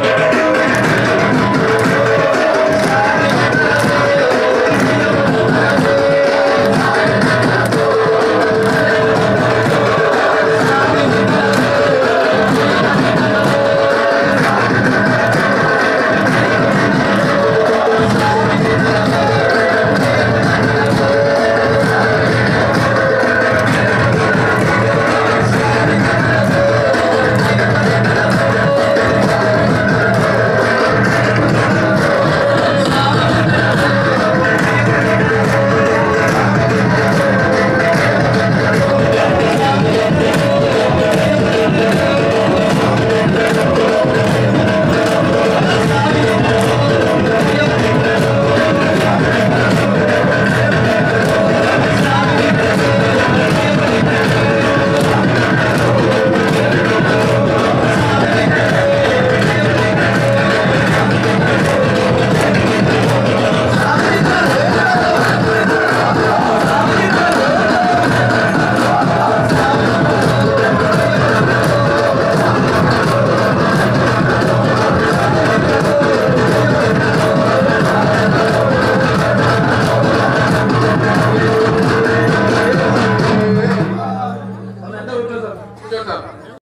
Yeah. 出た。